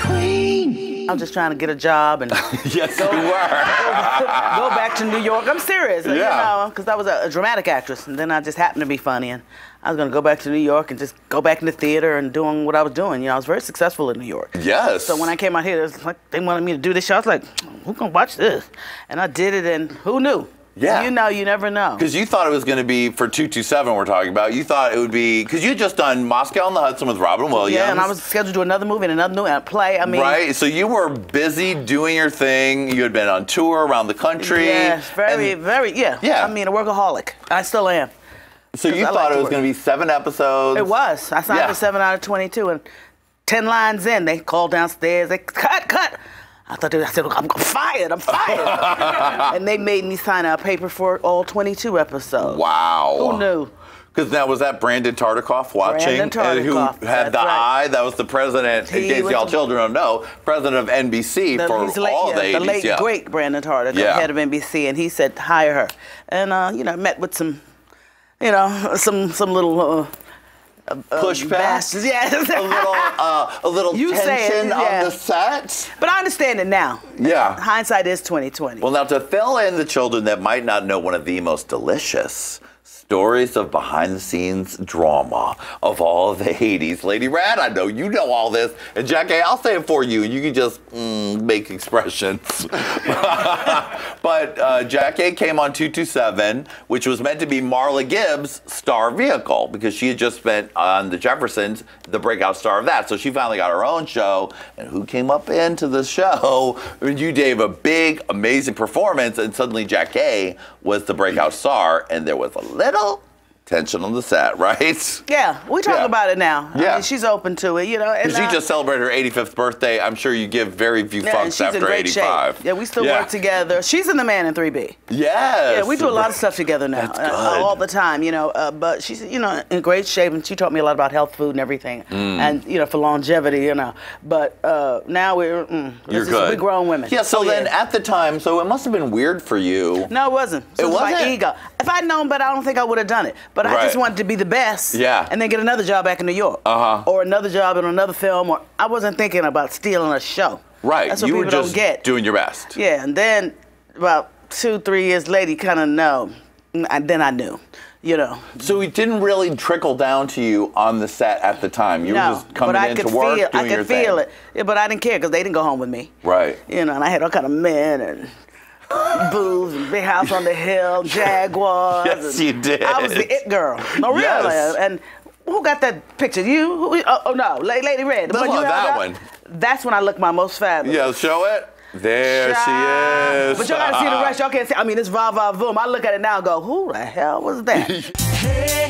queen. I'm just trying to get a job and yes, you were. go back to New York. I'm serious, you know, because I was a, a dramatic actress, and then I just happened to be funny, and I was gonna go back to New York and just go back into theater and doing what I was doing. You know, I was very successful in New York. yes. So when I came out here, it was like they wanted me to do this show. I was like, who gonna watch this? And I did it, and who knew? Yeah. You know, you never know. Because you thought it was going to be for 227, we're talking about. You thought it would be, because you had just done Moscow on the Hudson with Robin Williams. Yeah, and I was scheduled to do another movie and another new and a play. I mean, right? So you were busy doing your thing. You had been on tour around the country. Yes, very, and- very, yeah. Yeah. I mean, a workaholic. I still am. So you I thought it was going to be seven episodes. It was. I signed Yeah. for seven out of 22, and 10 lines in, they called downstairs. They cut, cut. I thought they, I said, I'm fired. I'm fired. and they made me sign a paper for all 22 episodes. Wow. Who knew? Because now was that Brandon Tartikoff watching, Brandon and who had the right. eye? That was the president. in He case y'all children don't know, president of NBC The, for late, all yeah, the 80s. the late yeah. great Brandon the Yeah. head of NBC, and he said hire her. And uh, you know, met with some, you know, some some little uh, Pushback. bastards. Yes. a little, uh, a little You say it, tension yeah. on the set. but I understand it now. Yeah. Hindsight is 2020. Well, now to fill in the children that might not know one of the most delicious stories of behind the scenes drama of all the 80s. Lady Red, I know you know all this. And Jackee, I'll say it for you. And you can just mm, make expressions. but uh, Jackee came on 227, which was meant to be Marla Gibbs' star vehicle because she had just spent on The Jeffersons, the breakout star of that. So she finally got her own show. And who came up into the show? You gave a big, amazing performance, and suddenly Jackee was the breakout star, and there was a little tension on the set, right? yeah, we talk Yeah. about it now. I Yeah. mean, she's open to it, you know. and, Because she uh, just celebrated her 85th birthday. I'm sure you give very few yeah, fucks she's in after great 85. shape. Yeah, we still Yeah. work together. She's in the man in 3B. Yes. Yeah, we do a lot of stuff together now, uh, all the time, you know. Uh, but she's, you know, in great shape, and she taught me a lot about health, food, and everything, Mm. and you know, for longevity, you know. But uh, now we're, mm, You're good. we grown women. Yeah, so Oh, then at the time, so it must have been weird for you. No, it wasn't. It was my wasn't? ego. If I'd known but I don't think I would have done it. But I just wanted to be the best. Yeah. And then get another job back in New York. Uh-huh. Or another job in another film. Or I wasn't thinking about stealing a show. Right. That's what you people were don't just get. doing your best. Yeah, and then about two, three years later, you kind of know. And then I knew, you know. So it didn't really trickle down to you on the set at the time. You were just coming but I in could to work, feel, doing I your could feel thing. it. Yeah, but I didn't care because they didn't go home with me. Right. You know, and I had all kind of men and booze big house on the hill, Jaguars. Yes, you did. I was the it girl. No, really. Yes. And who got that picture? You? Who, oh, oh, no, Lady Red. The That's one you that one. That's when I look my most fabulous. Yeah, show it. There she is. But y'all gotta see the rest. Y'all can't see. I mean, it's va va voom. I look at it now and go, who the hell was that? Hey,